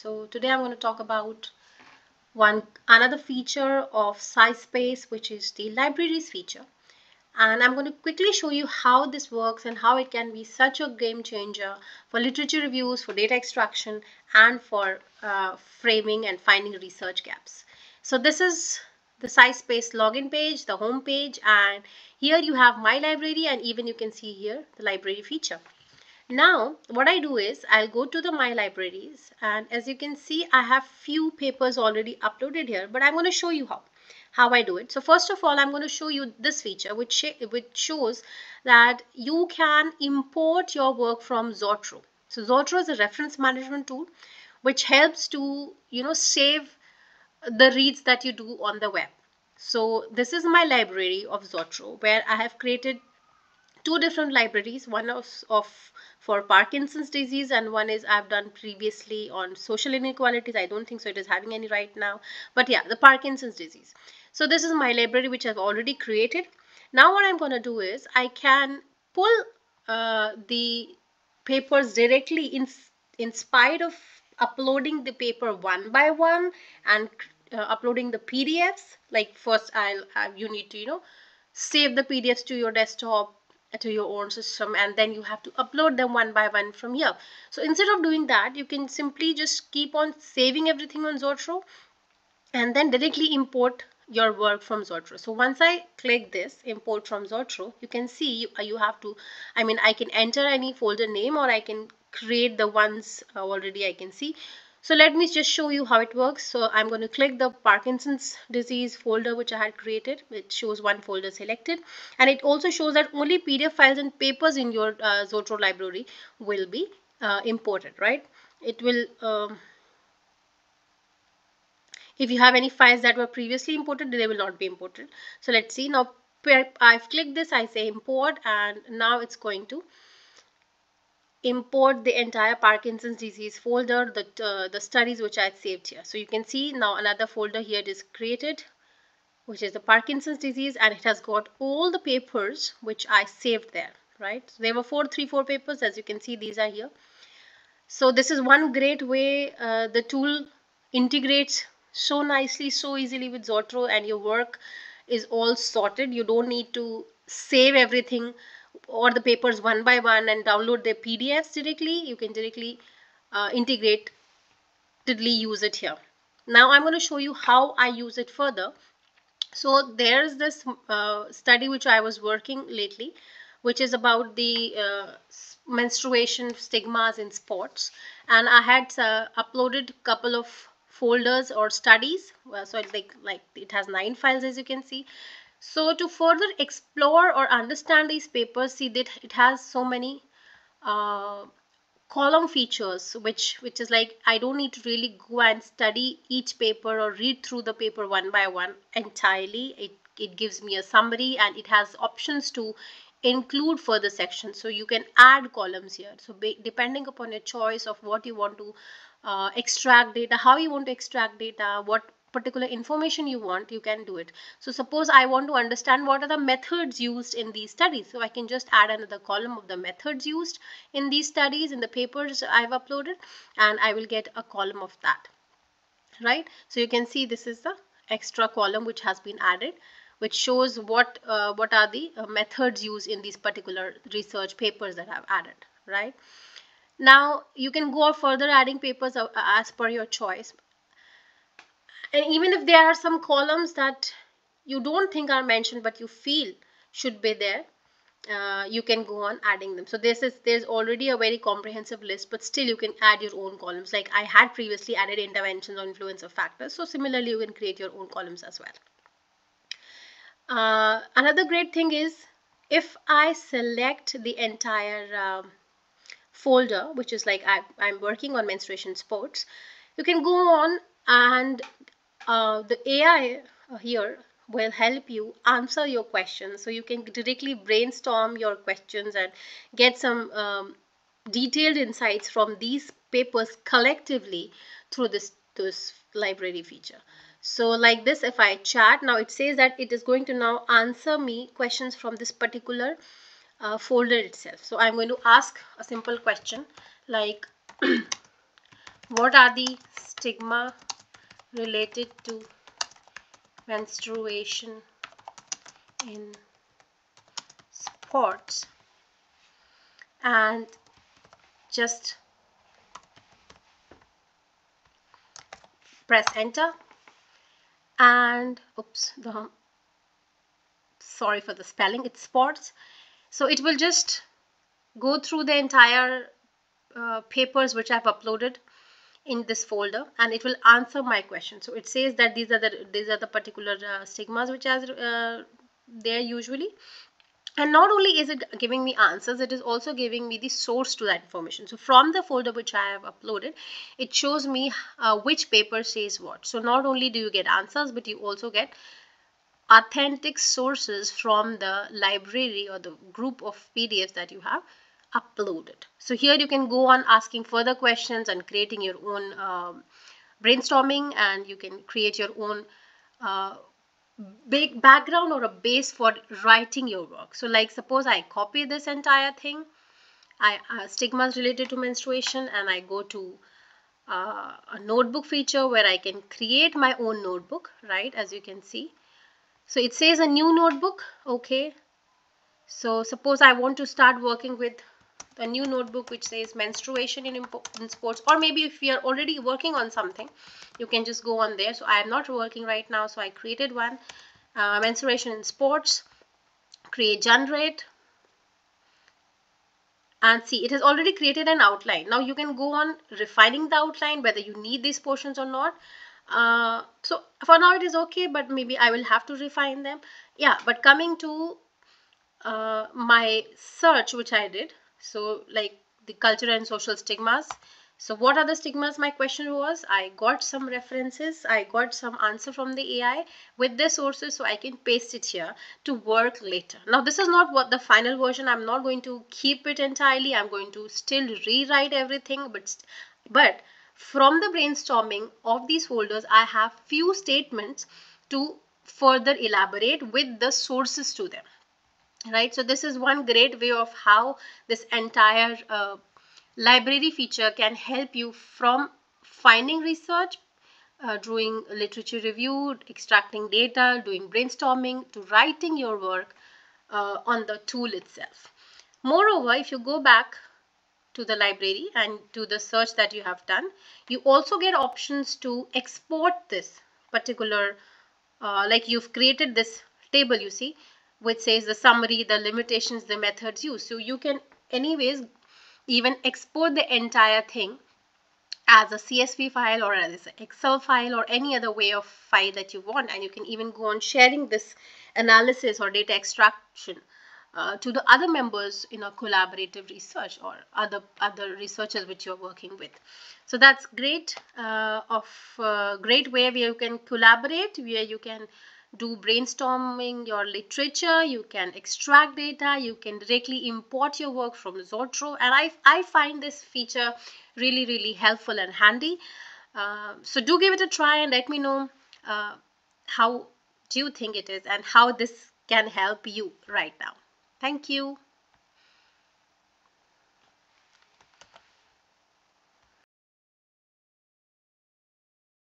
So today I'm going to talk about one another feature of SciSpace which is the libraries feature and I'm going to quickly show you how this works and how it can be such a game changer for literature reviews, for data extraction and for uh, framing and finding research gaps. So this is the SciSpace login page, the home page and here you have my library and even you can see here the library feature. Now what I do is I'll go to the my libraries and as you can see I have few papers already uploaded here but I'm going to show you how how I do it. So first of all, I'm going to show you this feature which, which shows that you can import your work from Zotero. So Zotero is a reference management tool which helps to, you know, save the reads that you do on the web. So this is my library of Zotero where I have created two different libraries one of, of for parkinson's disease and one is i've done previously on social inequalities i don't think so it is having any right now but yeah the parkinson's disease so this is my library which I've already created. Now what I'm going to do is I can pull uh, the papers directly in, in spite of uploading the paper one by one and uh, uploading the PDFs. Like first I'll have, you need to, you know, save the PDFs to your desktop to your own system and then you have to upload them one by one from here. So instead of doing that, you can simply just keep on saving everything on Zotero and then directly import your work from Zotero. So once I click this import from Zotero, you can see you, you have to, I mean, I can enter any folder name or I can create the ones uh, already I can see. So let me just show you how it works. So I'm going to click the Parkinson's disease folder which I had created. It shows one folder selected and it also shows that only PDF files and papers in your uh, Zotero library will be uh, imported, right? It will um, if you have any files that were previously imported, they will not be imported. So let's see now I've clicked this, I say import and now it's going to import the entire Parkinson's disease folder, the, uh, the studies which I saved here. So you can see now another folder here is created which is the Parkinson's disease and it has got all the papers which I saved there, right? So there were four, three, four papers as you can see these are here. So this is one great way uh, the tool integrates so nicely, so easily with Zotero and your work is all sorted. You don't need to save everything or the papers one by one and download their PDFs directly. You can directly uh, integrate, use it here. Now I'm going to show you how I use it further. So there's this uh, study which I was working lately, which is about the uh, menstruation stigmas in sports. And I had uh, uploaded couple of folders or studies so it's like like it has nine files as you can see so to further explore or understand these papers see that it has so many uh, column features which which is like I don't need to really go and study each paper or read through the paper one by one entirely. It it gives me a summary and it has options to include further sections. So you can add columns here. So depending upon your choice of what you want to uh, extract data how you want to extract data what particular information you want you can do it. So suppose i want to understand what are the methods used in these studies. So i can just add another column of the methods used in these studies in the papers i've uploaded and i will get a column of that right? So you can see this is the extra column which has been added which shows what uh, what are the uh, methods used in these particular research papers that I've added right? Now you can go further adding papers uh, as per your choice and even if there are some columns that you don't think are mentioned but you feel should be there uh, you can go on adding them. So this is there's already a very comprehensive list but still you can add your own columns. Like i had previously added interventions on influencer factors. So similarly you can create your own columns as well. Uh, another great thing is if i select the entire um, folder which is like I, I'm working on menstruation sports you can go on and uh, the AI here will help you answer your questions so you can directly brainstorm your questions and get some um, detailed insights from these papers collectively through this this library feature so like this if I chat now it says that it is going to now answer me questions from this particular uh, folder itself. So I'm going to ask a simple question like what are the stigma related to menstruation in sports. And just press enter. And oops the sorry for the spelling it's sports. So it will just go through the entire uh, papers which I've uploaded in this folder and it will answer my question. So it says that these are the these are the particular uh, stigmas which are uh, there usually. And not only is it giving me answers it is also giving me the source to that information. So from the folder which i have uploaded it shows me uh, which paper says what. So not only do you get answers but you also get authentic sources from the library or the group of pdfs that you have uploaded. So here you can go on asking further questions and creating your own um, brainstorming and you can create your own uh, big background or a base for writing your work. So like suppose i copy this entire thing i uh, stigmas related to menstruation and i go to uh, a notebook feature where i can create my own notebook right as you can see. So it says a new notebook okay. So suppose i want to start working with a new notebook which says menstruation in, in sports or maybe if you are already working on something you can just go on there. So i am not working right now so i created one. Uh, menstruation in sports create generate and see it has already created an outline. Now you can go on refining the outline whether you need these portions or not. Uh, so for now it is okay but maybe i will have to refine them. Yeah but coming to uh, my search which i did so like the cultural and social stigmas. So what are the stigmas? My question was i got some references i got some answer from the ai with the sources so i can paste it here to work later. Now this is not what the final version i'm not going to keep it entirely i'm going to still rewrite everything but but from the brainstorming of these folders i have few statements to further elaborate with the sources to them right? So this is one great way of how this entire uh, library feature can help you from finding research uh, doing literature review extracting data doing brainstorming to writing your work uh, on the tool itself. Moreover if you go back to the library and to the search that you have done you also get options to export this particular uh, like you've created this table you see which says the summary, the limitations, the methods used. So you can anyways even export the entire thing as a CSV file or as an Excel file or any other way of file that you want and you can even go on sharing this analysis or data extraction uh, to the other members in a collaborative research or other other researchers which you're working with so that's great uh, of uh, great way where you can collaborate where you can do brainstorming your literature you can extract data you can directly import your work from zotero and i, I find this feature really really helpful and handy. Uh, so do give it a try and let me know uh, how do you think it is and how this can help you right now. Thank you